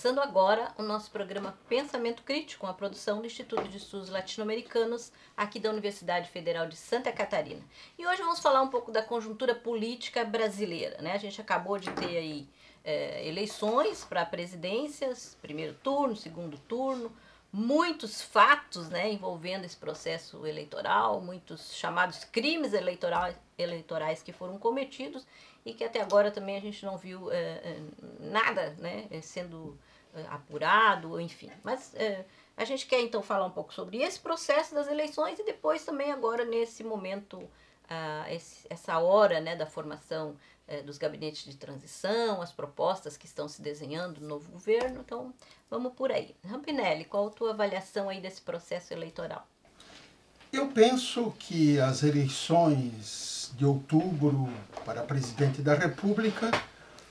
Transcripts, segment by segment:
começando agora o nosso programa Pensamento Crítico, a produção do Instituto de Estudos Latino-Americanos aqui da Universidade Federal de Santa Catarina. E hoje vamos falar um pouco da conjuntura política brasileira. Né? A gente acabou de ter aí é, eleições para presidências, primeiro turno, segundo turno, muitos fatos né, envolvendo esse processo eleitoral, muitos chamados crimes eleitorais, eleitorais que foram cometidos e que até agora também a gente não viu é, nada né, sendo é, apurado, enfim. Mas é, a gente quer então falar um pouco sobre esse processo das eleições e depois também agora nesse momento, uh, esse, essa hora né, da formação uh, dos gabinetes de transição, as propostas que estão se desenhando no novo governo. Então vamos por aí. Rampinelli, qual a tua avaliação aí desse processo eleitoral? Eu penso que as eleições de outubro para presidente da República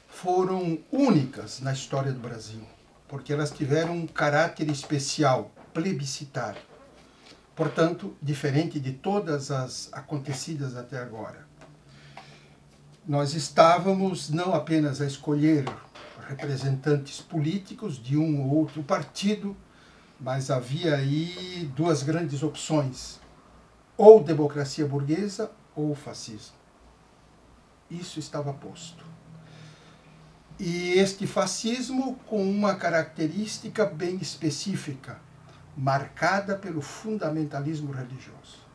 foram únicas na história do Brasil, porque elas tiveram um caráter especial, plebiscitário. Portanto, diferente de todas as acontecidas até agora. Nós estávamos não apenas a escolher representantes políticos de um ou outro partido, mas havia aí duas grandes opções ou democracia burguesa ou fascismo. Isso estava posto. E este fascismo com uma característica bem específica, marcada pelo fundamentalismo religioso.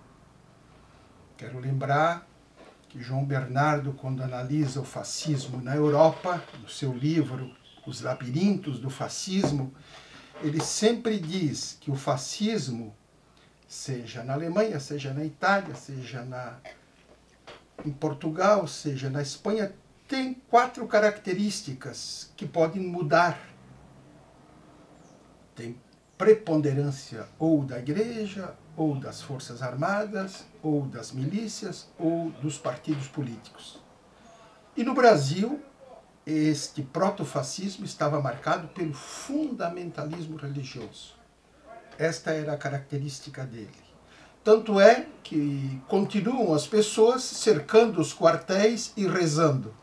Quero lembrar que João Bernardo, quando analisa o fascismo na Europa, no seu livro Os Labirintos do Fascismo, ele sempre diz que o fascismo seja na Alemanha, seja na Itália, seja na, em Portugal, seja na Espanha, tem quatro características que podem mudar. Tem preponderância ou da igreja, ou das forças armadas, ou das milícias, ou dos partidos políticos. E no Brasil, este protofascismo estava marcado pelo fundamentalismo religioso. Esta era a característica dele. Tanto é que continuam as pessoas cercando os quartéis e rezando,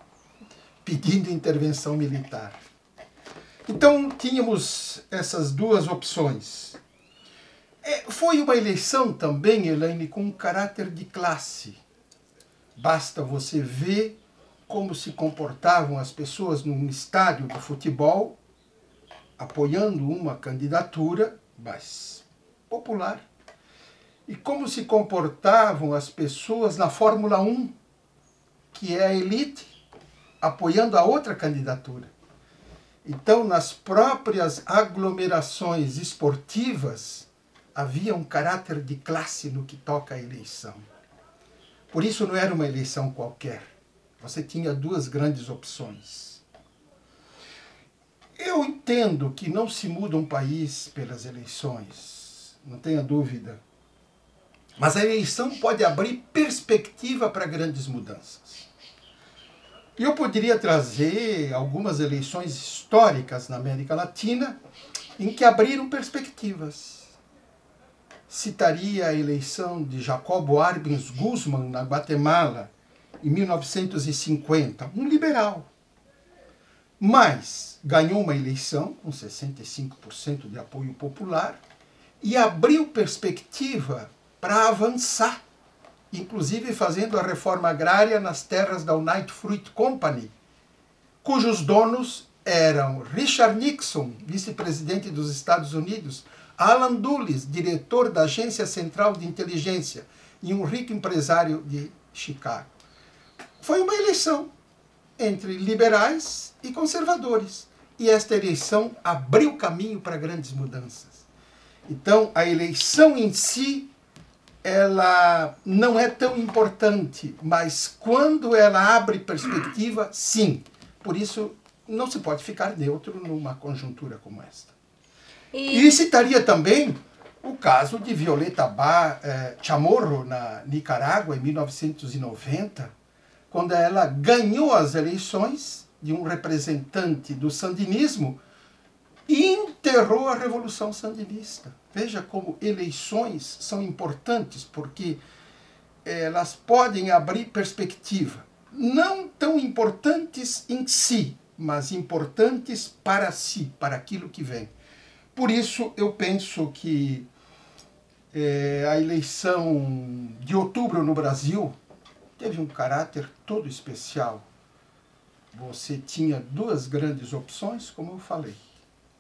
pedindo intervenção militar. Então tínhamos essas duas opções. É, foi uma eleição também, Elaine, com um caráter de classe. Basta você ver como se comportavam as pessoas num estádio de futebol, apoiando uma candidatura, mas popular. E como se comportavam as pessoas na Fórmula 1, que é a elite, apoiando a outra candidatura. Então, nas próprias aglomerações esportivas, havia um caráter de classe no que toca à eleição. Por isso, não era uma eleição qualquer. Você tinha duas grandes opções eu entendo que não se muda um país pelas eleições, não tenha dúvida. Mas a eleição pode abrir perspectiva para grandes mudanças. E eu poderia trazer algumas eleições históricas na América Latina em que abriram perspectivas. Citaria a eleição de Jacobo Arbenz Guzman na Guatemala em 1950, um liberal mas ganhou uma eleição com 65% de apoio popular e abriu perspectiva para avançar, inclusive fazendo a reforma agrária nas terras da United Fruit Company, cujos donos eram Richard Nixon, vice-presidente dos Estados Unidos, Alan Dulles, diretor da Agência Central de Inteligência, e um rico empresário de Chicago. Foi uma eleição entre liberais e conservadores. E esta eleição abriu caminho para grandes mudanças. Então, a eleição em si, ela não é tão importante, mas quando ela abre perspectiva, sim. Por isso, não se pode ficar neutro numa conjuntura como esta. E, e citaria também o caso de Violeta ba, eh, Chamorro, na Nicarágua, em 1990, quando ela ganhou as eleições de um representante do sandinismo e enterrou a revolução sandinista. Veja como eleições são importantes porque elas podem abrir perspectiva. Não tão importantes em si, mas importantes para si, para aquilo que vem. Por isso, eu penso que é, a eleição de outubro no Brasil teve um caráter todo especial. Você tinha duas grandes opções, como eu falei: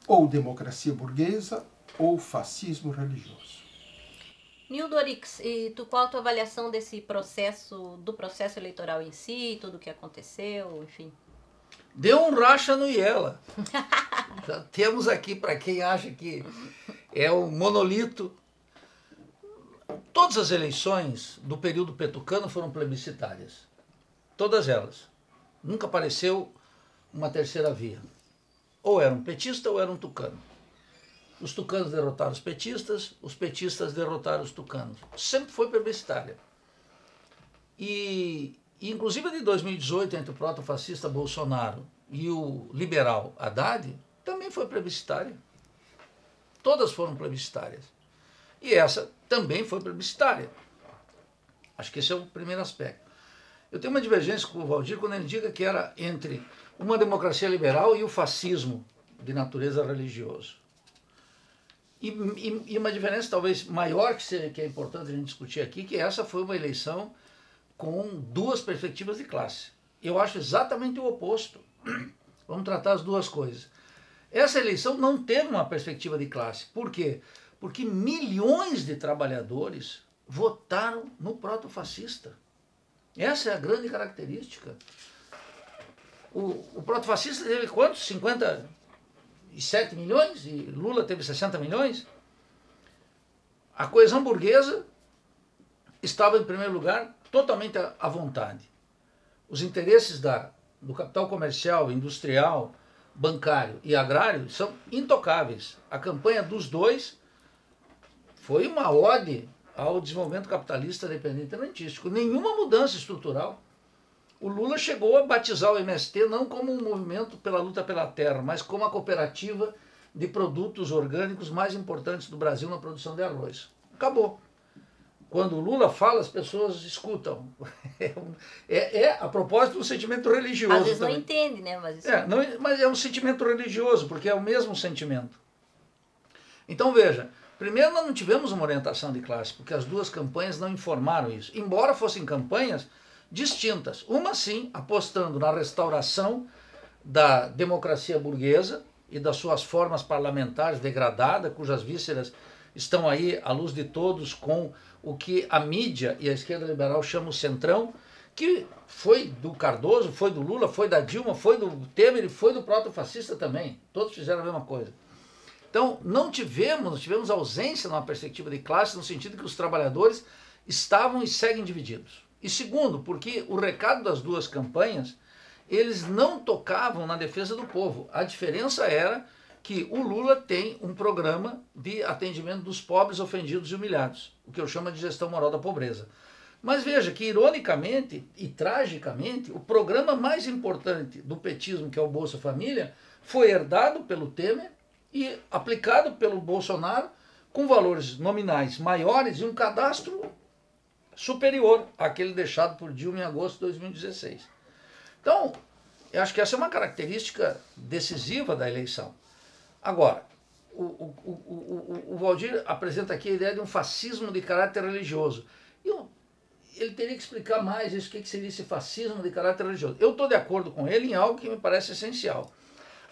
ou democracia burguesa ou fascismo religioso. Nildo Orix, e tu, qual a tua avaliação desse processo, do processo eleitoral em si, tudo o que aconteceu, enfim? Deu um racha no Iela. Já temos aqui, para quem acha que é um monolito, todas as eleições do período petucano foram plebiscitárias. Todas elas. Nunca apareceu uma terceira via. Ou era um petista ou era um tucano. Os tucanos derrotaram os petistas, os petistas derrotaram os tucanos. Sempre foi plebiscitária. E, inclusive de 2018, entre o proto-fascista Bolsonaro e o liberal Haddad, também foi plebiscitária. Todas foram plebiscitárias. E essa também foi plebiscitária. Acho que esse é o primeiro aspecto. Eu tenho uma divergência com o Valdir quando ele diga que era entre uma democracia liberal e o fascismo de natureza religiosa. E, e, e, uma diferença talvez maior que, seja, que é importante a gente discutir aqui, que essa foi uma eleição com duas perspectivas de classe. Eu acho exatamente o oposto. Vamos tratar as duas coisas. Essa eleição não teve uma perspectiva de classe. Por quê? Porque milhões de trabalhadores votaram no proto-fascista. Essa é a grande característica. O, o proto-fascista teve quantos? 50 7 milhões e Lula teve 60 milhões. A coesão burguesa estava em primeiro lugar totalmente à vontade. Os interesses da, do capital comercial, industrial, bancário e agrário são intocáveis. A campanha dos dois foi uma ode ao desenvolvimento capitalista dependente rentístico. Nenhuma mudança estrutural o Lula chegou a batizar o MST não como um movimento pela luta pela terra, mas como a cooperativa de produtos orgânicos mais importantes do Brasil na produção de arroz. Acabou. Quando o Lula fala, as pessoas escutam. É, é, é a propósito do sentimento religioso. Às vezes também. não entende, né? Mas, isso... é, não, mas é um sentimento religioso, porque é o mesmo sentimento. Então veja, primeiro nós não tivemos uma orientação de classe, porque as duas campanhas não informaram isso. Embora fossem campanhas distintas. Uma, sim, apostando na restauração da democracia burguesa e das suas formas parlamentares degradadas, cujas vísceras estão aí à luz de todos com o que a mídia e a esquerda liberal chamam o centrão, que foi do Cardoso, foi do Lula, foi da Dilma, foi do Temer e foi do próprio fascista também. Todos fizeram a mesma coisa. Então, não tivemos, tivemos ausência numa perspectiva de classe, no sentido que os trabalhadores estavam e seguem divididos. E segundo, porque o recado das duas campanhas, eles não tocavam na defesa do povo. A diferença era que o Lula tem um programa de atendimento dos pobres, ofendidos e humilhados, o que eu chamo de gestão moral da pobreza. Mas veja que, ironicamente e tragicamente, o programa mais importante do petismo, que é o Bolsa Família, foi herdado pelo Temer e aplicado pelo Bolsonaro com valores nominais maiores e um cadastro superior àquele deixado por Dilma em agosto de 2016. Então, eu acho que essa é uma característica decisiva da eleição. Agora, o, o, o, o, Valdir apresenta aqui a ideia de um fascismo de caráter religioso. Eu, ele teria que explicar mais isso, o que seria esse fascismo de caráter religioso. Eu estou de acordo com ele em algo que me parece essencial.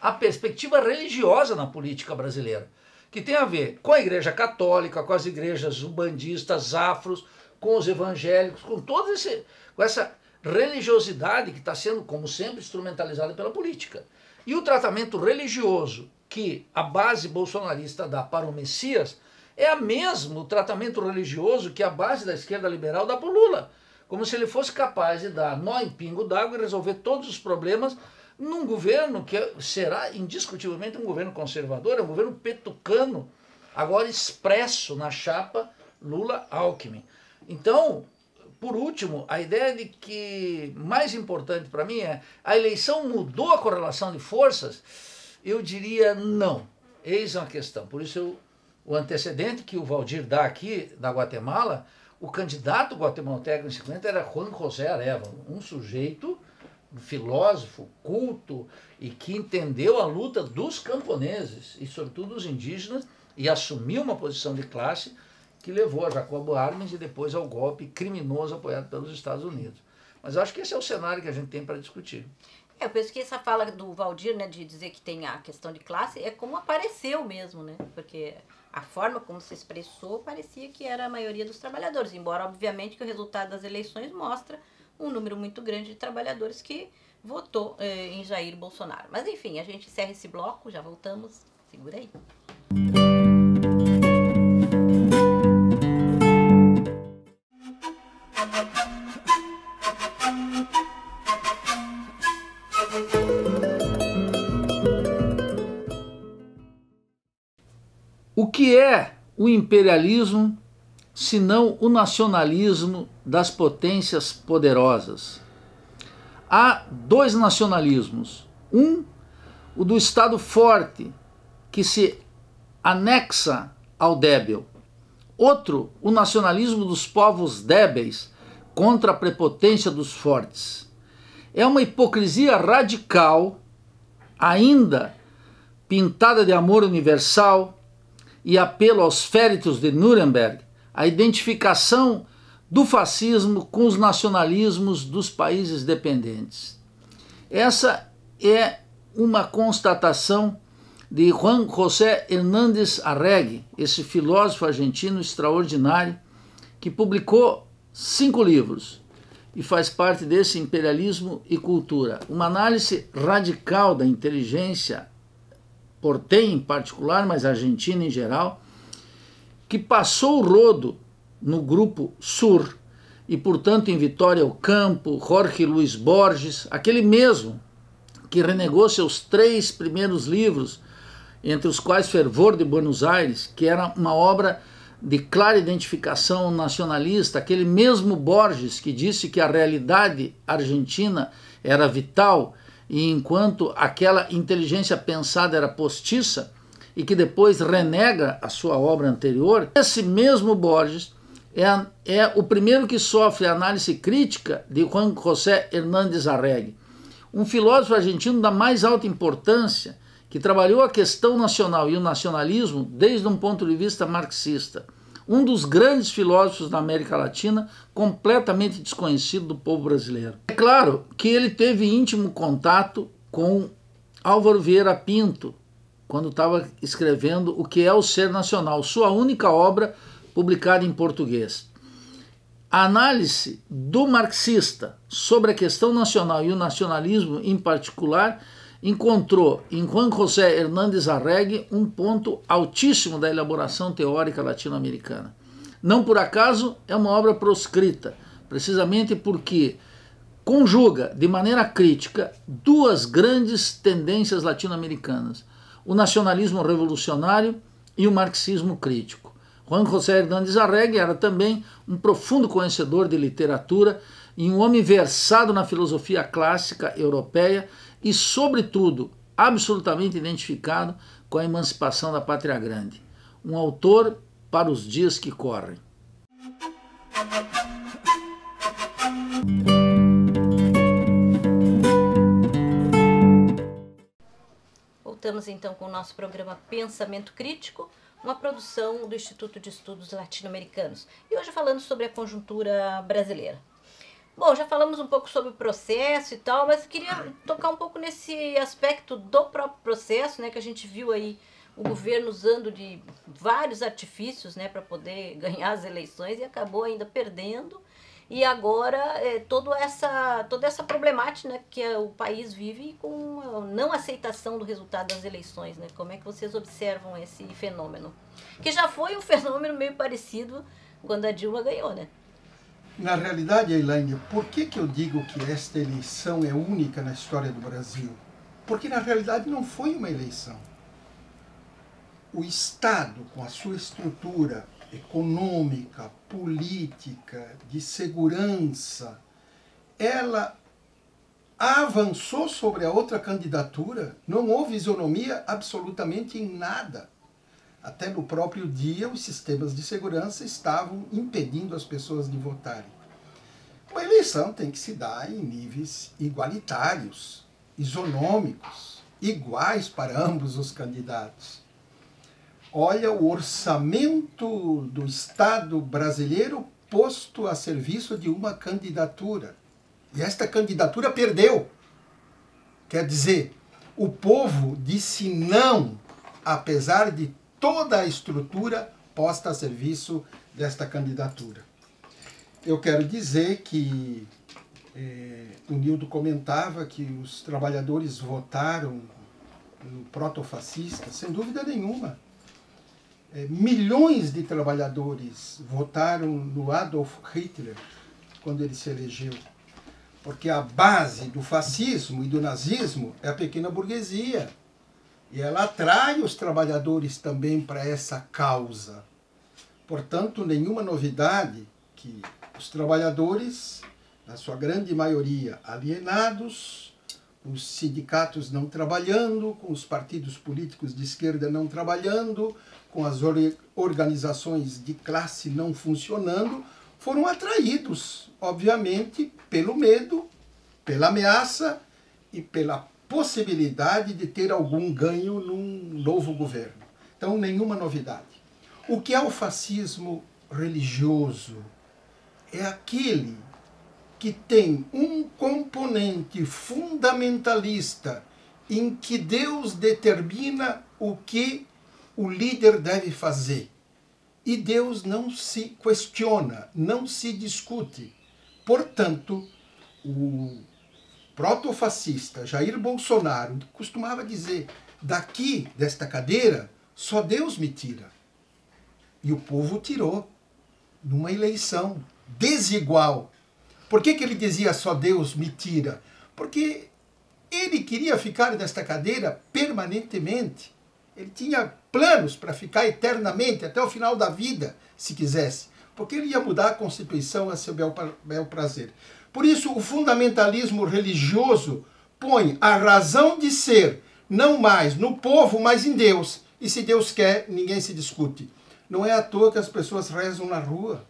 A perspectiva religiosa na política brasileira, que tem a ver com a igreja católica, com as igrejas umbandistas, afros, com os evangélicos, com toda essa religiosidade que está sendo, como sempre, instrumentalizada pela política. E o tratamento religioso que a base bolsonarista dá para o Messias é a mesmo tratamento religioso que a base da esquerda liberal dá para o Lula. Como se ele fosse capaz de dar nó em pingo d'água e resolver todos os problemas num governo que será indiscutivelmente um governo conservador, é um governo petucano, agora expresso na chapa Lula-Alckmin. Então, por último, a ideia de que mais importante para mim é a eleição mudou a correlação de forças, eu diria não. Eis uma questão. Por isso, eu, o antecedente que o Valdir dá aqui da Guatemala, o candidato guatemalteco em 50 era Juan José Arevalo, um sujeito filósofo culto e que entendeu a luta dos camponeses e sobretudo dos indígenas e assumiu uma posição de classe que levou a Jacobo Armes e depois ao golpe criminoso apoiado pelos Estados Unidos. Mas eu acho que esse é o cenário que a gente tem para discutir. É, eu penso que essa fala do Valdir, né, de dizer que tem a questão de classe, é como apareceu mesmo, né? Porque a forma como se expressou parecia que era a maioria dos trabalhadores, embora obviamente que o resultado das eleições mostra um número muito grande de trabalhadores que votou eh, em Jair Bolsonaro. Mas enfim, a gente encerra esse bloco, já voltamos. Segura aí. O imperialismo senão o nacionalismo das potências poderosas? Há dois nacionalismos. Um, o do Estado forte, que se anexa ao débil. Outro, o nacionalismo dos povos débeis contra a prepotência dos fortes. É uma hipocrisia radical, ainda pintada de amor universal, e apelo aos féritos de Nuremberg, a identificação do fascismo com os nacionalismos dos países dependentes. Essa é uma constatação de Juan José Hernández Arregui, esse filósofo argentino extraordinário, que publicou cinco livros e faz parte desse imperialismo e cultura. Uma análise radical da inteligência portenha em particular, mas argentina em geral, que passou o rodo no grupo Sur e, portanto, em Vitória Ocampo, Jorge Luiz Borges, aquele mesmo que renegou seus três primeiros livros, entre os quais Fervor de Buenos Aires, que era uma obra de clara identificação nacionalista, aquele mesmo Borges que disse que a realidade argentina era vital e enquanto aquela inteligência pensada era postiça e que depois renega a sua obra anterior, esse mesmo Borges é, é o primeiro que sofre a análise crítica de Juan José Hernández Arregui, um filósofo argentino da mais alta importância que trabalhou a questão nacional e o nacionalismo desde um ponto de vista marxista um dos grandes filósofos da América Latina, completamente desconhecido do povo brasileiro. É claro que ele teve íntimo contato com Álvaro Vieira Pinto, quando estava escrevendo O que é o Ser Nacional, sua única obra publicada em português. A análise do marxista sobre a questão nacional e o nacionalismo em particular encontrou em Juan José Hernández Arregui um ponto altíssimo da elaboração teórica latino-americana. Não por acaso é uma obra proscrita, precisamente porque conjuga de maneira crítica duas grandes tendências latino-americanas: o nacionalismo revolucionário e o marxismo crítico. Juan José Hernández Arregui era também um profundo conhecedor de literatura e um homem versado na filosofia clássica europeia e, sobretudo, absolutamente identificado com a emancipação da pátria grande. Um autor para os dias que correm. Voltamos então com o nosso programa Pensamento Crítico, uma produção do Instituto de Estudos Latino-Americanos. E hoje falando sobre a conjuntura brasileira. Bom, já falamos um pouco sobre o processo e tal, mas queria tocar um pouco nesse aspecto do próprio processo, né, que a gente viu aí o governo usando de vários artifícios, né, para poder ganhar as eleições e acabou ainda perdendo. E agora é, toda essa toda essa problemática né, que o país vive com a não aceitação do resultado das eleições, né? Como é que vocês observam esse fenômeno? Que já foi um fenômeno meio parecido quando a Dilma ganhou, né? Na realidade, Elaine, por que, que eu digo que esta eleição é única na história do Brasil? Porque na realidade não foi uma eleição. O Estado, com a sua estrutura econômica, política, de segurança, ela avançou sobre a outra candidatura, não houve isonomia absolutamente em nada. Até no próprio dia, os sistemas de segurança estavam impedindo as pessoas de votarem. Uma eleição tem que se dar em níveis igualitários, isonômicos, iguais para ambos os candidatos. Olha o orçamento do Estado brasileiro posto a serviço de uma candidatura. E esta candidatura perdeu. Quer dizer, o povo disse não, apesar de toda a estrutura posta a serviço desta candidatura. Eu quero dizer que é, o Nildo comentava que os trabalhadores votaram no protofascista, sem dúvida nenhuma. É, milhões de trabalhadores votaram no Adolf Hitler quando ele se elegeu. Porque a base do fascismo e do nazismo é a pequena burguesia. E ela atrai os trabalhadores também para essa causa. Portanto, nenhuma novidade que os trabalhadores, na sua grande maioria alienados, os sindicatos não trabalhando, com os partidos políticos de esquerda não trabalhando, com as organizações de classe não funcionando, foram atraídos, obviamente, pelo medo, pela ameaça e pela possibilidade de ter algum ganho num novo governo. Então, nenhuma novidade. O que é o fascismo religioso? É aquele que tem um componente fundamentalista em que Deus determina o que o líder deve fazer. E Deus não se questiona, não se discute. Portanto, o protofascista Jair Bolsonaro costumava dizer: daqui, desta cadeira, só Deus me tira. E o povo tirou numa eleição desigual. Por que, que ele dizia só Deus me tira? Porque ele queria ficar nesta cadeira permanentemente. Ele tinha planos para ficar eternamente, até o final da vida, se quisesse. Porque ele ia mudar a Constituição a seu bel, bel prazer. Por isso, o fundamentalismo religioso põe a razão de ser não mais no povo, mas em Deus. E se Deus quer, ninguém se discute. Não é à toa que as pessoas rezam na rua,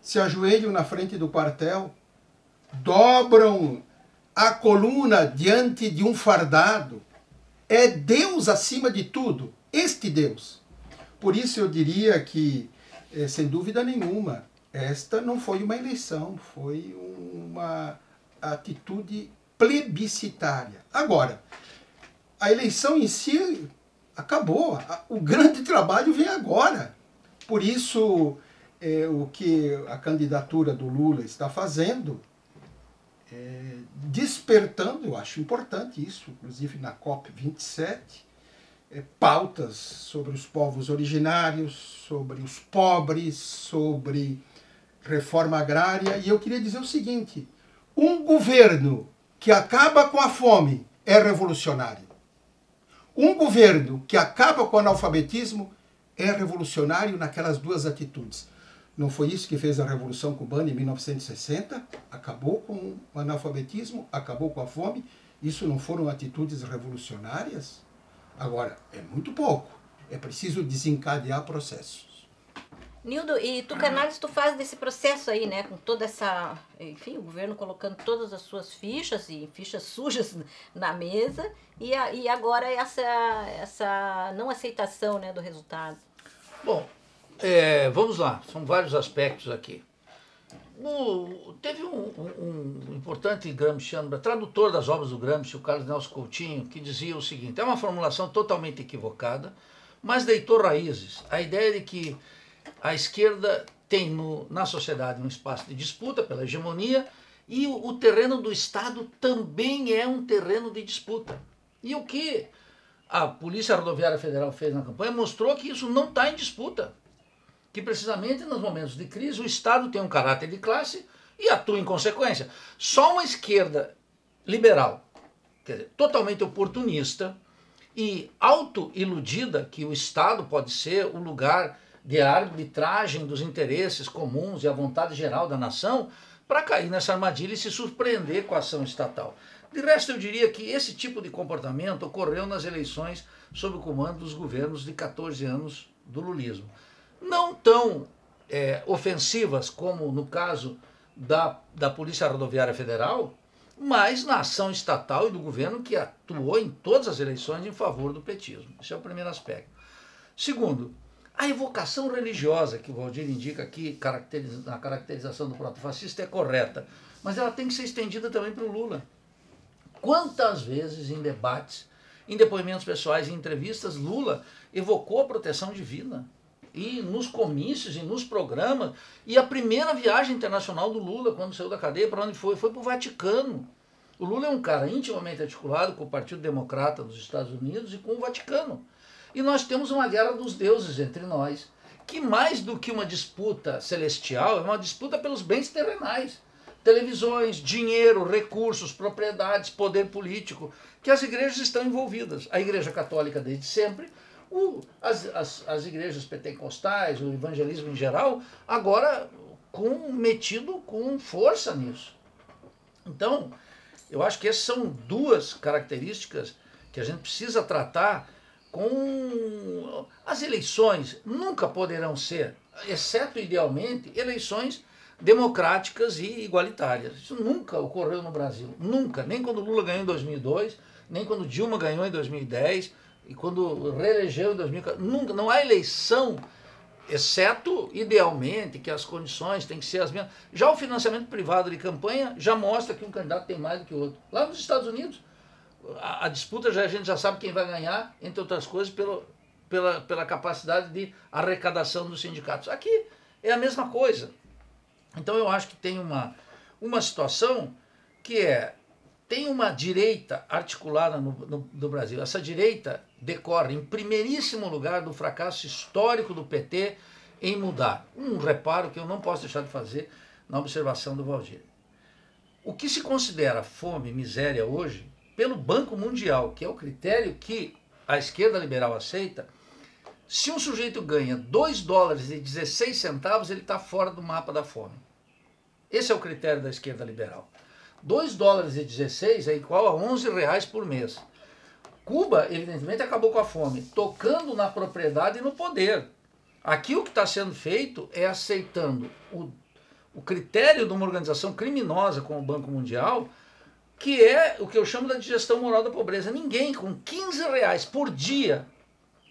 se ajoelham na frente do quartel, dobram a coluna diante de um fardado. É Deus acima de tudo, este Deus. Por isso eu diria que, eh, sem dúvida nenhuma, esta não foi uma eleição, foi uma atitude plebiscitária. Agora, a eleição em si acabou, o grande trabalho vem agora. Por isso, é, o que a candidatura do Lula está fazendo, é, despertando, eu acho importante isso, inclusive na COP27, é, pautas sobre os povos originários, sobre os pobres, sobre reforma agrária. E eu queria dizer o seguinte: um governo que acaba com a fome é revolucionário. Um governo que acaba com o analfabetismo é revolucionário naquelas duas atitudes. Não foi isso que fez a Revolução Cubana em 1960? Acabou com o analfabetismo, acabou com a fome. Isso não foram atitudes revolucionárias? Agora, é muito pouco. É preciso desencadear processos. Nildo, e tu, Canales, tu faz desse processo aí, né? Com toda essa. Enfim, o governo colocando todas as suas fichas e fichas sujas na mesa, e, a, e agora essa, essa não aceitação né, do resultado. Bom, é, vamos lá, são vários aspectos aqui. O, teve um, um, importante Gramsciano, tradutor das obras do Gramsci, o Carlos Nelson Coutinho, que dizia o seguinte: é uma formulação totalmente equivocada, mas deitou raízes. A ideia de que a esquerda tem no, na sociedade um espaço de disputa pela hegemonia e o, o terreno do Estado também é um terreno de disputa. E o que a Polícia Rodoviária Federal fez na campanha mostrou que isso não está em disputa. Que precisamente nos momentos de crise o Estado tem um caráter de classe e atua em consequência. Só uma esquerda liberal, quer dizer, totalmente oportunista e auto-iludida que o Estado pode ser o lugar de arbitragem dos interesses comuns e a vontade geral da nação para cair nessa armadilha e se surpreender com a ação estatal. De resto, eu diria que esse tipo de comportamento ocorreu nas eleições sob o comando dos governos de 14 anos do lulismo. Não tão é, ofensivas como no caso da, da Polícia Rodoviária Federal, mas na ação estatal e do governo que atuou em todas as eleições em favor do petismo. Esse é o primeiro aspecto. Segundo, a evocação religiosa que o Valdir indica aqui na caracterização do protofascista é correta, mas ela tem que ser estendida também para o Lula. Quantas vezes em debates, em depoimentos pessoais, em entrevistas, Lula evocou a proteção divina? E nos comícios e nos programas. E a primeira viagem internacional do Lula, quando saiu da cadeia, para onde foi? Foi para o Vaticano. O Lula é um cara intimamente articulado com o Partido Democrata dos Estados Unidos e com o Vaticano. E nós temos uma guerra dos deuses entre nós, que mais do que uma disputa celestial, é uma disputa pelos bens terrenais televisões, dinheiro, recursos, propriedades, poder político, que as igrejas estão envolvidas. A Igreja Católica desde sempre, o, as, as, as igrejas pentecostais, o evangelismo em geral, agora com, metido com força nisso. Então, eu acho que essas são duas características que a gente precisa tratar com as eleições nunca poderão ser, exceto idealmente, eleições democráticas e igualitárias. Isso nunca ocorreu no Brasil. Nunca. Nem quando Lula ganhou em 2002, nem quando Dilma ganhou em 2010 e quando reelegeu em 2014. Nunca. Não há eleição, exceto idealmente que as condições têm que ser as mesmas. Já o financiamento privado de campanha já mostra que um candidato tem mais do que o outro. Lá nos Estados Unidos, a, a disputa já a gente já sabe quem vai ganhar, entre outras coisas, pelo, pela, pela capacidade de arrecadação dos sindicatos. Aqui é a mesma coisa. Então eu acho que tem uma, uma situação que é, tem uma direita articulada no, no, no Brasil. Essa direita decorre, em primeiríssimo lugar, do fracasso histórico do PT em mudar. Um reparo que eu não posso deixar de fazer na observação do Valdir. O que se considera fome, miséria hoje, pelo Banco Mundial, que é o critério que a esquerda liberal aceita, se um sujeito ganha 2 dólares e 16 centavos, ele está fora do mapa da fome. Esse é o critério da esquerda liberal. 2 dólares e 16 é igual a 11 reais por mês. Cuba, evidentemente, acabou com a fome, tocando na propriedade e no poder. Aqui o que está sendo feito é aceitando o, o critério de uma organização criminosa como o Banco Mundial, que é o que eu chamo da digestão moral da pobreza. Ninguém com 15 reais por dia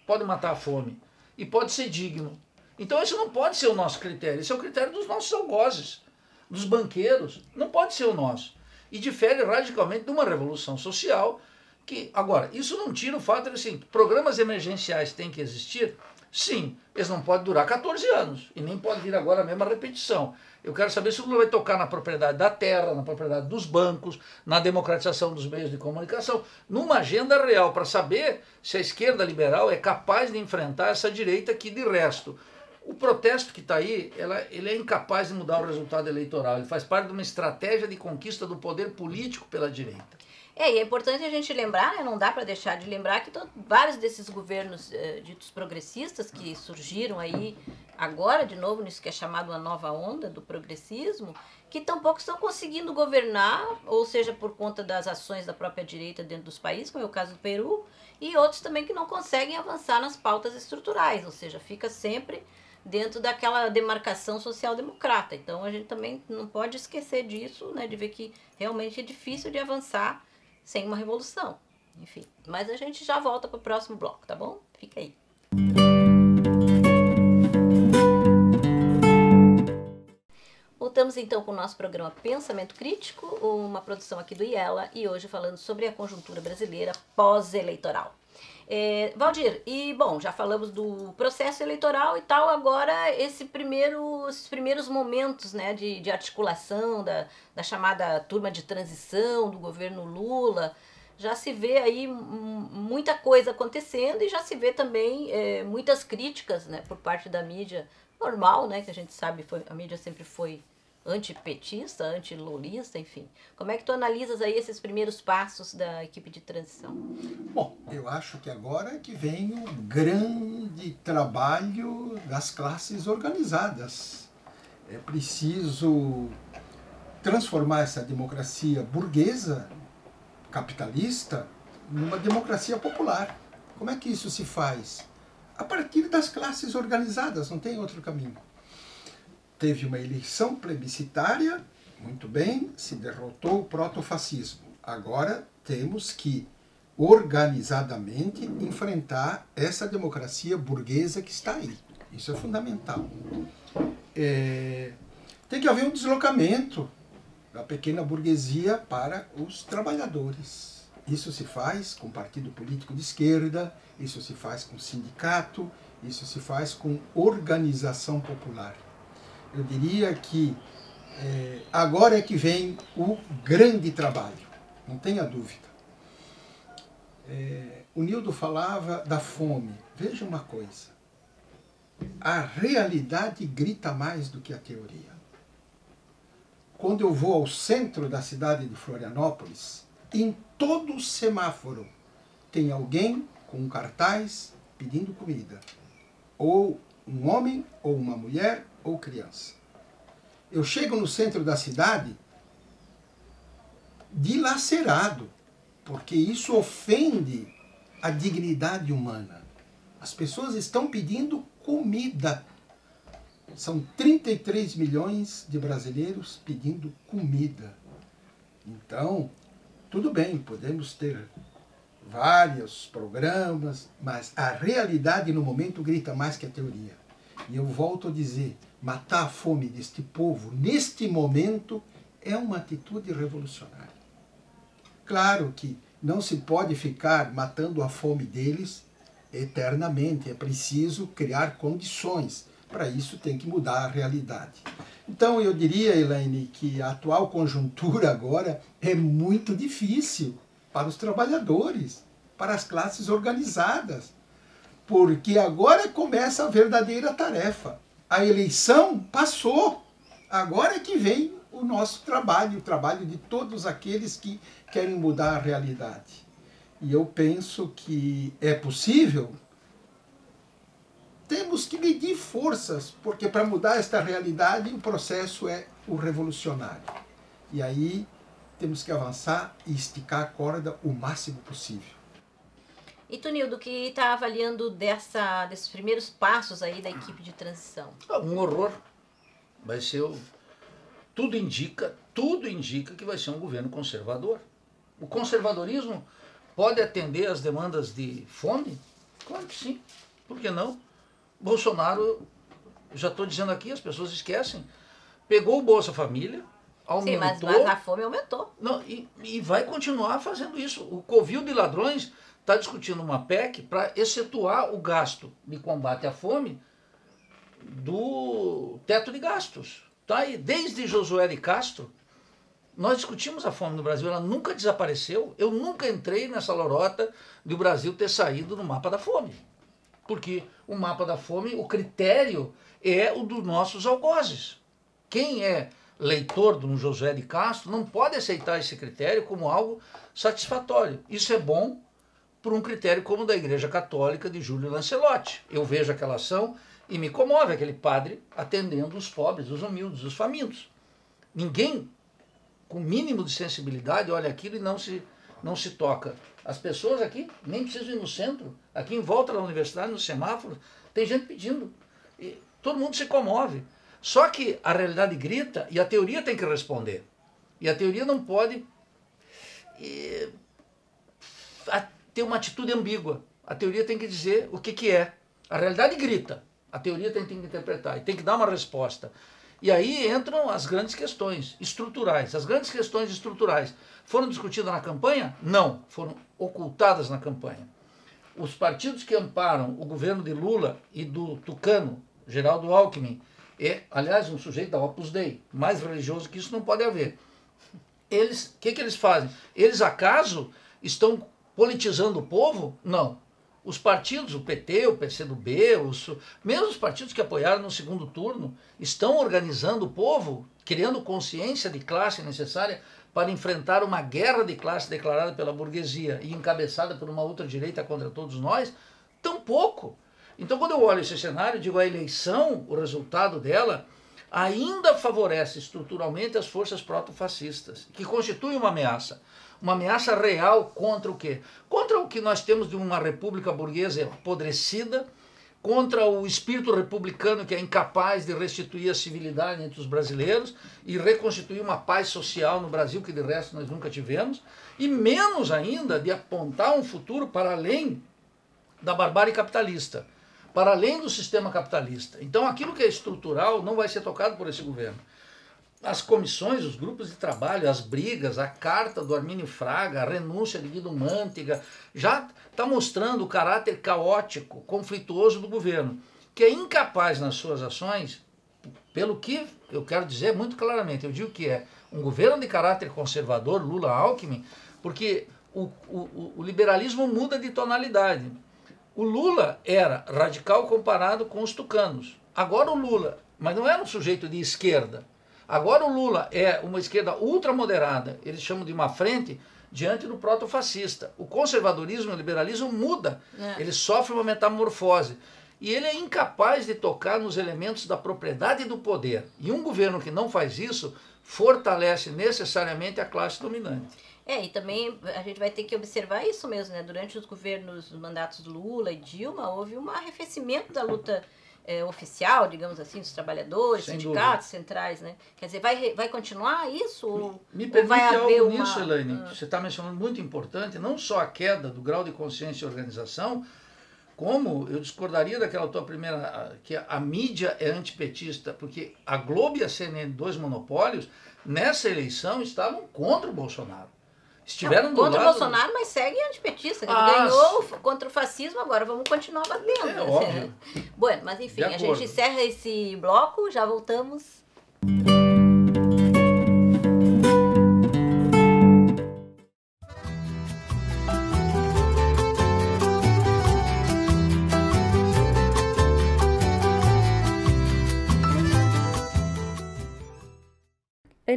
pode matar a fome e pode ser digno. Então esse não pode ser o nosso critério, esse é o critério dos nossos algozes dos banqueiros, não pode ser o nosso. E difere radicalmente de uma revolução social que, agora, isso não tira o fato de, assim, programas emergenciais têm que existir? Sim, eles não podem durar 14 anos e nem pode vir agora a mesma repetição. Eu quero saber se o Lula vai tocar na propriedade da terra, na propriedade dos bancos, na democratização dos meios de comunicação, numa agenda real, para saber se a esquerda liberal é capaz de enfrentar essa direita que, de resto, o protesto que está aí, ela, ele é incapaz de mudar o resultado eleitoral. Ele faz parte de uma estratégia de conquista do poder político pela direita. É, e é importante a gente lembrar, né, não dá para deixar de lembrar que todo, vários desses governos eh, ditos progressistas que surgiram aí agora, de novo, nisso que é chamado uma nova onda do progressismo, que tampouco estão conseguindo governar, ou seja, por conta das ações da própria direita dentro dos países, como é o caso do Peru, e outros também que não conseguem avançar nas pautas estruturais, ou seja, fica sempre dentro daquela demarcação social-democrata. Então a gente também não pode esquecer disso, né, de ver que realmente é difícil de avançar sem uma revolução. Enfim, mas a gente já volta para o próximo bloco, tá bom? Fica aí. Voltamos então com o nosso programa Pensamento Crítico, uma produção aqui do IELA, e hoje falando sobre a conjuntura brasileira pós-eleitoral. É, Valdir, e bom, já falamos do processo eleitoral e tal, agora esse primeiro, esses primeiros momentos né, de, de articulação da, da chamada turma de transição do governo Lula, já se vê aí muita coisa acontecendo e já se vê também é, muitas críticas né, por parte da mídia normal, né, que a gente sabe foi, a mídia sempre foi antipetista, antilulista, enfim. Como é que tu analisas aí esses primeiros passos da equipe de transição? Bom, eu acho que agora é que vem o grande trabalho das classes organizadas. É preciso transformar essa democracia burguesa, capitalista, numa democracia popular. Como é que isso se faz? A partir das classes organizadas, não tem outro caminho teve uma eleição plebiscitária Muito bem, se derrotou o protofascismo. Agora temos que organizadamente enfrentar essa democracia burguesa que está aí. Isso é fundamental. É, tem que haver um deslocamento da pequena burguesia para os trabalhadores. Isso se faz com partido político de esquerda, isso se faz com sindicato, isso se faz com organização popular. Eu diria que é, agora é que vem o grande trabalho, não tenha dúvida. É, o Nildo falava da fome. Veja uma coisa: a realidade grita mais do que a teoria. Quando eu vou ao centro da cidade de Florianópolis, em todo semáforo tem alguém com um cartaz pedindo comida. Ou um homem, ou uma mulher, ou criança. Eu chego no centro da cidade dilacerado, porque isso ofende a dignidade humana. As pessoas estão pedindo comida. São 33 milhões de brasileiros pedindo comida. Então, tudo bem, podemos ter vários programas, mas a realidade no momento grita mais que a teoria. E eu volto a dizer, matar a fome deste povo neste momento é uma atitude revolucionária. Claro que não se pode ficar matando a fome deles eternamente, é preciso criar condições. Para isso tem que mudar a realidade. Então eu diria, Elaine, que a atual conjuntura agora é muito difícil para os trabalhadores, para as classes organizadas, porque agora começa a verdadeira tarefa. A eleição passou, agora é que vem o nosso trabalho, o trabalho de todos aqueles que querem mudar a realidade. E eu penso que é possível. Temos que medir forças, porque para mudar esta realidade o processo é o revolucionário. E aí temos que avançar e esticar a corda o máximo possível. E Tunildo, que está avaliando dessa, desses primeiros passos aí da equipe de transição? Ah, um horror. Vai ser o... Tudo indica, tudo indica que vai ser um governo conservador. O conservadorismo pode atender às demandas de fome? Claro que sim. Por que não? Bolsonaro, já estou dizendo aqui, as pessoas esquecem, pegou o Bolsa Família, aumentou. Sim, mas, mas a fome aumentou. Não, e, e vai continuar fazendo isso. O Covil de Ladrões está discutindo uma PEC para excetuar o gasto de combate à fome do teto de gastos. Tá aí, desde Josué de Castro, nós discutimos a fome no Brasil, ela nunca desapareceu. Eu nunca entrei nessa lorota de o Brasil ter saído no mapa da fome. Porque o mapa da fome, o critério é o dos nossos algozes. Quem é leitor do José de Castro não pode aceitar esse critério como algo satisfatório. Isso é bom por um critério como o da Igreja Católica de Júlio Lancelotti. Eu vejo aquela ação e me comove aquele padre atendendo os pobres, os humildes, os famintos. Ninguém com mínimo de sensibilidade olha aquilo e não se, não se toca. As pessoas aqui nem precisam ir no centro, aqui em volta da universidade, no semáforo, tem gente pedindo. E todo mundo se comove. Só que a realidade grita e a teoria tem que responder. E a teoria não pode e, a, ter uma atitude ambígua. A teoria tem que dizer o que, que é. A realidade grita. A teoria tem, tem que interpretar e tem que dar uma resposta. E aí entram as grandes questões estruturais. As grandes questões estruturais foram discutidas na campanha? Não, foram ocultadas na campanha. Os partidos que amparam o governo de Lula e do Tucano, Geraldo Alckmin, é, aliás, um sujeito da Opus Dei, mais religioso que isso não pode haver. Eles, o que, que eles fazem? Eles acaso estão politizando o povo? Não. Os partidos, o PT, o PCdoB, os, mesmo os partidos que apoiaram no segundo turno, estão organizando o povo, criando consciência de classe necessária para enfrentar uma guerra de classe declarada pela burguesia e encabeçada por uma outra direita contra todos nós? Tampouco. Então, quando eu olho esse cenário, digo a eleição, o resultado dela, ainda favorece estruturalmente as forças proto-fascistas, que constituem uma ameaça. Uma ameaça real contra o quê? Contra o que nós temos de uma república burguesa apodrecida, contra o espírito republicano que é incapaz de restituir a civilidade entre os brasileiros e reconstituir uma paz social no Brasil que de resto nós nunca tivemos, e menos ainda de apontar um futuro para além da barbárie capitalista, para além do sistema capitalista. Então aquilo que é estrutural não vai ser tocado por esse governo as comissões, os grupos de trabalho, as brigas, a carta do Armínio Fraga, a renúncia de Guido Mantega, já está mostrando o caráter caótico, conflituoso do governo, que é incapaz nas suas ações, pelo que eu quero dizer muito claramente, eu digo que é um governo de caráter conservador, Lula-Alckmin, porque o, o, o liberalismo muda de tonalidade. O Lula era radical comparado com os tucanos. Agora o Lula, mas não era um sujeito de esquerda, Agora o Lula é uma esquerda ultramoderada, eles chamam de uma frente diante do proto-fascista. O conservadorismo e o liberalismo muda, é. ele sofre uma metamorfose. E ele é incapaz de tocar nos elementos da propriedade e do poder. E um governo que não faz isso fortalece necessariamente a classe dominante. É, e também a gente vai ter que observar isso mesmo, né? Durante os governos, os mandatos Lula e Dilma, houve um arrefecimento da luta é, oficial, digamos assim, dos trabalhadores, Sem sindicatos dúvida. centrais, né? Quer dizer, vai, vai continuar isso? Ou, Me permite vai haver algo uma... nisso, Elaine. Ah. Você está mencionando muito importante, não só a queda do grau de consciência e organização, como eu discordaria daquela tua primeira, que a, a mídia é antipetista, porque a Globo e a CNN, dois monopólios, nessa eleição estavam contra o Bolsonaro estiveram do contra lado... o Bolsonaro, mas segue antipetista. Ah, ganhou contra o fascismo, agora vamos continuar batendo. É óbvio. bueno, mas enfim, a gente encerra esse bloco, já voltamos.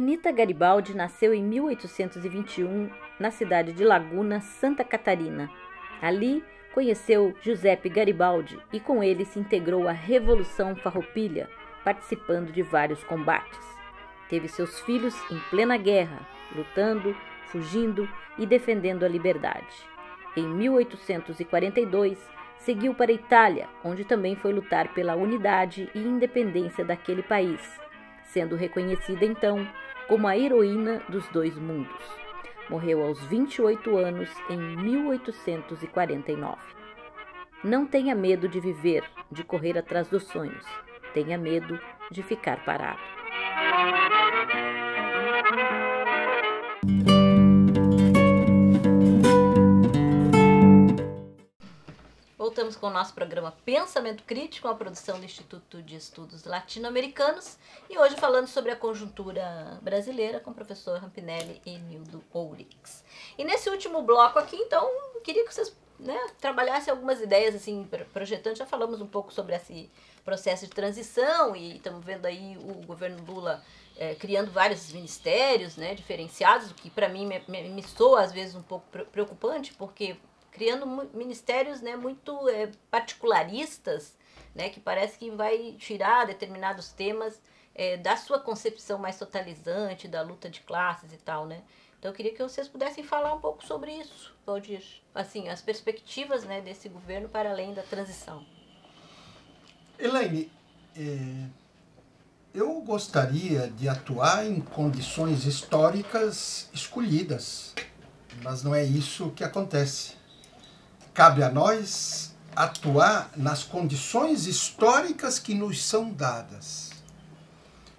Anita Garibaldi nasceu em 1821 na cidade de Laguna, Santa Catarina. Ali conheceu Giuseppe Garibaldi e com ele se integrou à Revolução Farroupilha, participando de vários combates. Teve seus filhos em plena guerra, lutando, fugindo e defendendo a liberdade. Em 1842, seguiu para a Itália, onde também foi lutar pela unidade e independência daquele país sendo reconhecida então como a heroína dos dois mundos. Morreu aos 28 anos em 1849. Não tenha medo de viver, de correr atrás dos sonhos. Tenha medo de ficar parado. Voltamos com o nosso programa Pensamento Crítico, a produção do Instituto de Estudos Latino-Americanos, e hoje falando sobre a conjuntura brasileira com o professor Rampinelli e Nildo Ourix. E nesse último bloco aqui, então, queria que vocês né, trabalhassem algumas ideias assim projetando. Já falamos um pouco sobre esse processo de transição e estamos vendo aí o governo Lula é, criando vários ministérios né, diferenciados, o que para mim me, me, me soa às vezes um pouco preocupante, porque criando ministérios né, muito é, particularistas, né, que parece que vai tirar determinados temas é, da sua concepção mais totalizante, da luta de classes e tal, né? Então eu queria que vocês pudessem falar um pouco sobre isso, Valdir. Assim, as perspectivas né, desse governo para além da transição. Elaine, é, eu gostaria de atuar em condições históricas escolhidas, mas não é isso que acontece cabe a nós atuar nas condições históricas que nos são dadas.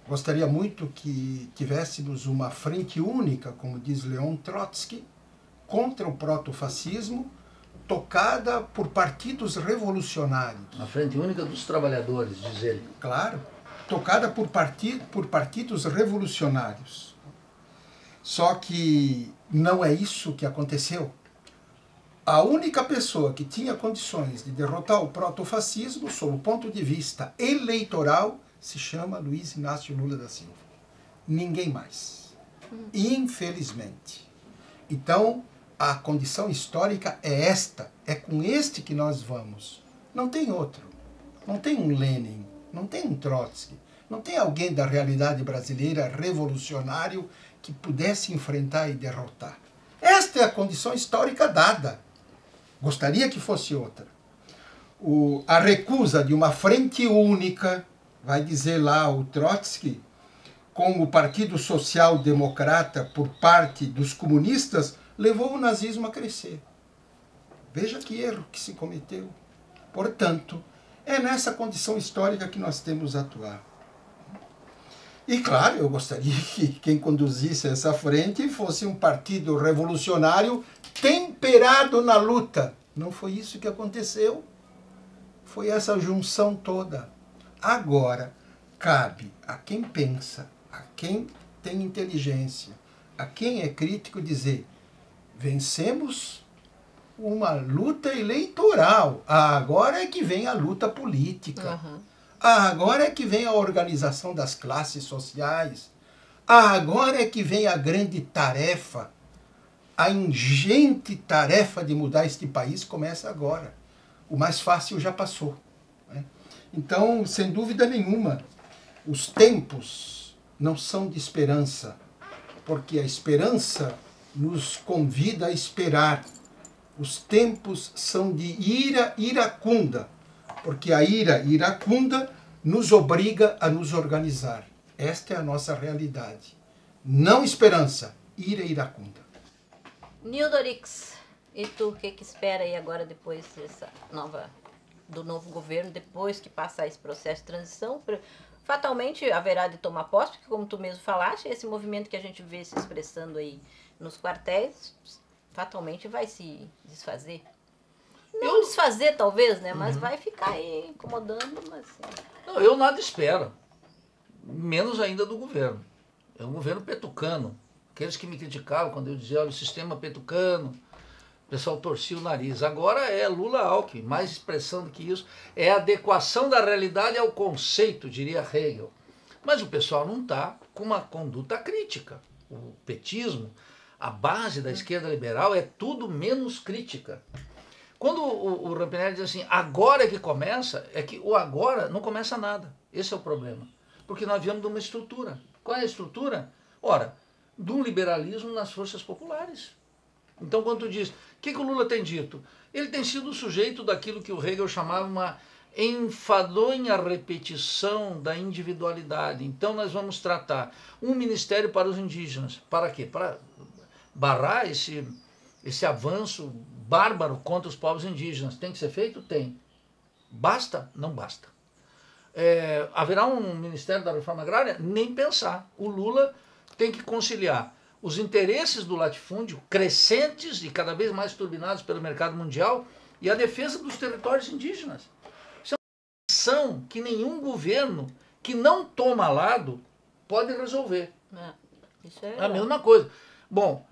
Gostaria muito que tivéssemos uma frente única, como diz Leon Trotsky, contra o protofascismo, tocada por partidos revolucionários. A frente única dos trabalhadores, diz ele. Claro, tocada por, parti por partidos revolucionários. Só que não é isso que aconteceu a única pessoa que tinha condições de derrotar o protofascismo, sob o ponto de vista eleitoral, se chama Luiz Inácio Lula da Silva. Ninguém mais. Infelizmente. Então, a condição histórica é esta, é com este que nós vamos. Não tem outro. Não tem um Lenin, não tem um Trotsky, não tem alguém da realidade brasileira revolucionário que pudesse enfrentar e derrotar. Esta é a condição histórica dada. Gostaria que fosse outra. o, a recusa de uma frente única, vai dizer lá o Trotsky, com o Partido Social Democrata por parte dos comunistas, levou o nazismo a crescer. Veja que erro que se cometeu. Portanto, é nessa condição histórica que nós temos a atuar. E claro, eu gostaria que quem conduzisse essa frente fosse um partido revolucionário temperado na luta. Não foi isso que aconteceu. Foi essa junção toda. Agora, cabe a quem pensa, a quem tem inteligência, a quem é crítico dizer: vencemos uma luta eleitoral. agora é que vem a luta política. Uhum. Agora é que vem a organização das classes sociais. agora é que vem a grande tarefa. A ingente tarefa de mudar este país começa agora. O mais fácil já passou. Né? Então, sem dúvida nenhuma, os tempos não são de esperança, porque a esperança nos convida a esperar os tempos são de ira iracunda, porque a ira iracunda nos obriga a nos organizar. Esta é a nossa realidade. Não esperança, ira iracunda. Nildorix, e tu o que, que espera aí agora depois dessa nova do novo governo, depois que passar esse processo de transição? Fatalmente haverá de tomar posse, porque como tu mesmo falaste, esse movimento que a gente vê se expressando aí nos quartéis fatalmente vai se desfazer. Não eu... desfazer, talvez, né? Mas uhum. vai ficar aí incomodando, mas. Não, eu nada espero. Menos ainda do governo. É um governo petucano. Aqueles que me criticavam quando eu dizia, olha, o sistema petucano, o pessoal torcia o nariz. Agora é Lula Alckmin, mais expressão do que isso. É adequação da realidade ao conceito, diria Hegel. Mas o pessoal não está com uma conduta crítica. O petismo a base da esquerda liberal é tudo menos crítica. Quando o, o Rampinelli diz assim, agora é que começa, é que o agora não começa nada. Esse é o problema. Porque nós viemos de uma estrutura. Qual é a estrutura? Ora, um liberalismo nas forças populares. Então, quando tu diz, o que, que o Lula tem dito? Ele tem sido sujeito daquilo que o Hegel chamava uma enfadonha repetição da individualidade. Então, nós vamos tratar um ministério para os indígenas. Para quê? Para barrar esse, esse avanço bárbaro contra os povos indígenas. Tem que ser feito? Tem. Basta? Não basta. É, haverá um Ministério da Reforma Agrária? Nem pensar. O Lula tem que conciliar os interesses do latifúndio, crescentes e cada vez mais turbinados pelo mercado mundial, e a defesa dos territórios indígenas. Isso é uma missão que nenhum governo que não toma lado pode resolver. É, é, é a mesma coisa. Bom,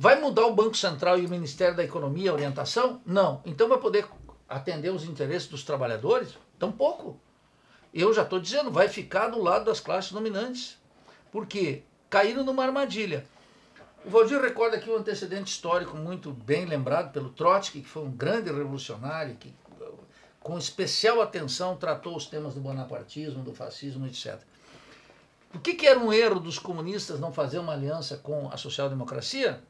Vai mudar o Banco Central e o Ministério da Economia, a orientação? Não. Então vai poder atender os interesses dos trabalhadores? Tampouco. Eu já estou dizendo, vai ficar do lado das classes dominantes. Por quê? Caíram numa armadilha. O Valdir recorda aqui um antecedente histórico muito bem lembrado pelo Trotsky, que foi um grande revolucionário, que com especial atenção tratou os temas do bonapartismo, do fascismo, etc. O que, que era um erro dos comunistas não fazer uma aliança com a social-democracia?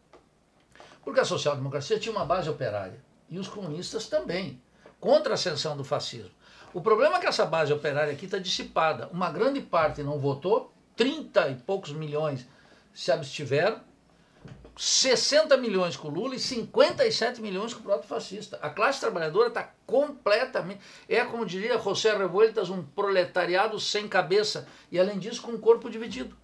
Porque a social-democracia tinha uma base operária e os comunistas também, contra a ascensão do fascismo. O problema é que essa base operária aqui está dissipada. Uma grande parte não votou, 30 e poucos milhões se abstiveram, 60 milhões com o Lula e 57 milhões com o próprio fascista. A classe trabalhadora está completamente. É, como diria José Revueltas, um proletariado sem cabeça e, além disso, com um corpo dividido.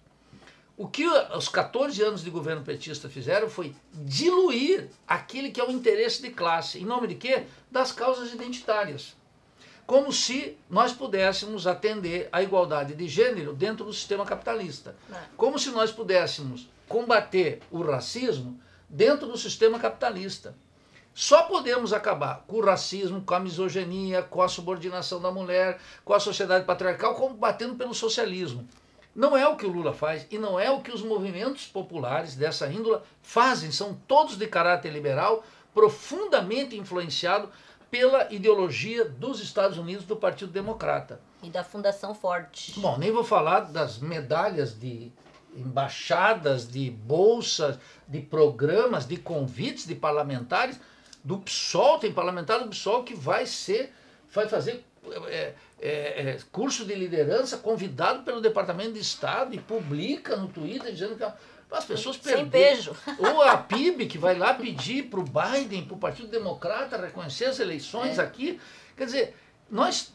O que os 14 anos de governo petista fizeram foi diluir aquele que é o interesse de classe. Em nome de quê? Das causas identitárias. Como se nós pudéssemos atender à igualdade de gênero dentro do sistema capitalista. É. Como se nós pudéssemos combater o racismo dentro do sistema capitalista. Só podemos acabar com o racismo, com a misoginia, com a subordinação da mulher, com a sociedade patriarcal, combatendo pelo socialismo. Não é o que o Lula faz e não é o que os movimentos populares dessa índole fazem. São todos de caráter liberal, profundamente influenciado pela ideologia dos Estados Unidos do Partido Democrata. E da Fundação Ford. Bom, nem vou falar das medalhas de embaixadas, de bolsas, de programas, de convites de parlamentares do PSOL. Tem parlamentar do PSOL que vai ser vai fazer é, é, é, curso de liderança convidado pelo Departamento de Estado e publica no Twitter dizendo que as pessoas Sem beijo. Ou a PIB, que vai lá pedir para o Biden, para o Partido Democrata, reconhecer as eleições é. aqui. Quer dizer, nós.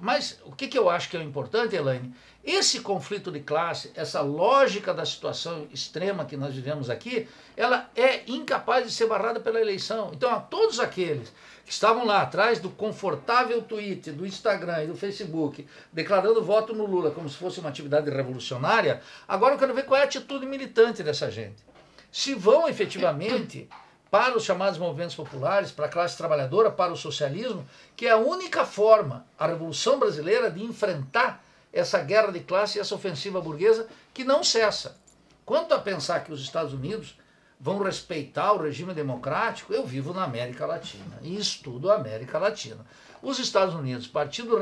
Mas o que, que eu acho que é importante, Elaine? Esse conflito de classe, essa lógica da situação extrema que nós vivemos aqui, ela é incapaz de ser barrada pela eleição. Então, a todos aqueles que estavam lá atrás do confortável tweet do Instagram e do Facebook, declarando voto no Lula como se fosse uma atividade revolucionária, agora eu quero ver qual é a atitude militante dessa gente. Se vão efetivamente para os chamados movimentos populares, para a classe trabalhadora, para o socialismo, que é a única forma, a Revolução Brasileira, de enfrentar essa guerra de classe e essa ofensiva burguesa que não cessa. Quanto a pensar que os Estados Unidos vão respeitar o regime democrático, eu vivo na América Latina e estudo a América Latina. Os Estados Unidos, Partido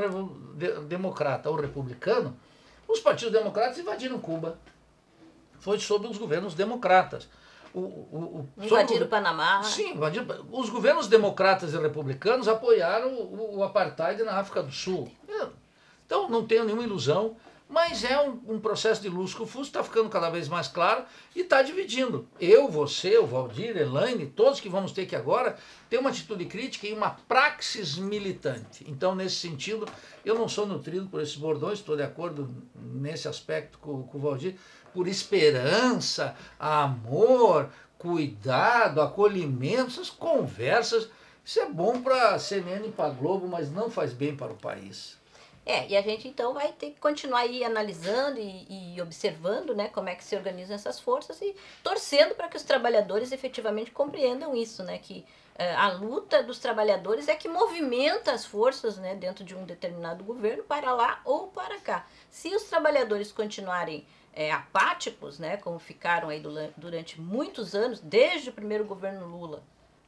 Democrata ou Republicano, os partidos democratas invadiram Cuba. Foi sob os governos democratas. O, o, o, invadiram o Panamá. Sim, invadiram. Os governos democratas e republicanos apoiaram o, o apartheid na África do Sul. Então não tenho nenhuma ilusão mas é um, um processo de luz confuso, está ficando cada vez mais claro e está dividindo. Eu, você, o Valdir, Elaine, todos que vamos ter que agora ter uma atitude crítica e uma praxis militante. Então, nesse sentido, eu não sou nutrido por esses bordões, estou de acordo nesse aspecto com, com o Valdir, por esperança, amor, cuidado, acolhimento, essas conversas. Isso é bom para a CNN e para a Globo, mas não faz bem para o país. É, e a gente então vai ter que continuar aí analisando e, e observando né, como é que se organizam essas forças e torcendo para que os trabalhadores efetivamente compreendam isso, né? Que uh, a luta dos trabalhadores é que movimenta as forças né, dentro de um determinado governo para lá ou para cá. Se os trabalhadores continuarem é, apáticos, né, como ficaram aí durante muitos anos, desde o primeiro governo Lula,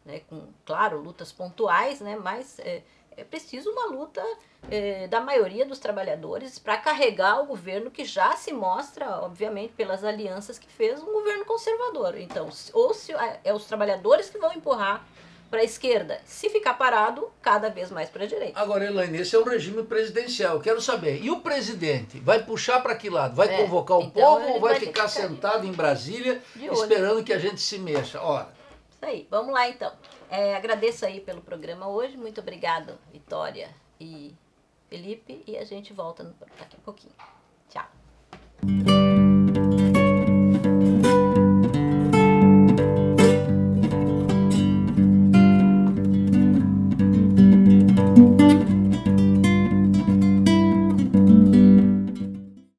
né, com, claro, lutas pontuais, né, mas é, é preciso uma luta é, da maioria dos trabalhadores para carregar o governo que já se mostra, obviamente, pelas alianças que fez, um governo conservador. Então, ou se é os trabalhadores que vão empurrar para a esquerda. Se ficar parado, cada vez mais para a direita. Agora, Elaine, esse é o regime presidencial. Quero saber, e o presidente? Vai puxar para que lado? Vai é, convocar o então povo ou vai, vai ficar sentado em Brasília esperando que a gente se mexa? Ora. Isso aí. Vamos lá, então. É, agradeço aí pelo programa hoje. Muito obrigado, Vitória e Felipe. E a gente volta daqui a pouquinho. Tchau.